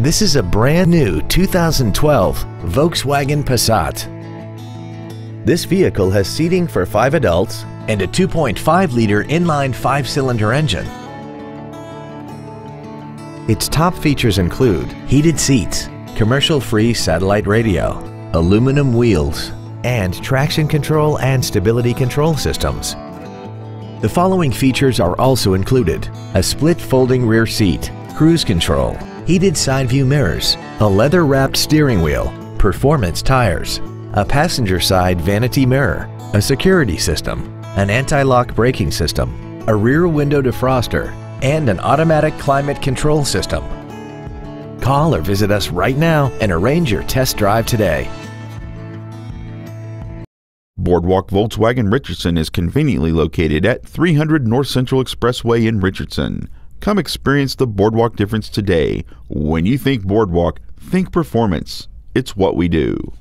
This is a brand new 2012 Volkswagen Passat. This vehicle has seating for five adults and a 2.5-liter inline five-cylinder engine. Its top features include heated seats, commercial-free satellite radio, aluminum wheels, and traction control and stability control systems. The following features are also included. A split folding rear seat, cruise control, heated side view mirrors, a leather-wrapped steering wheel, performance tires, a passenger side vanity mirror, a security system, an anti-lock braking system, a rear window defroster, and an automatic climate control system. Call or visit us right now and arrange your test drive today. Boardwalk Volkswagen Richardson is conveniently located at 300 North Central Expressway in Richardson. Come experience the Boardwalk difference today. When you think Boardwalk, think performance. It's what we do.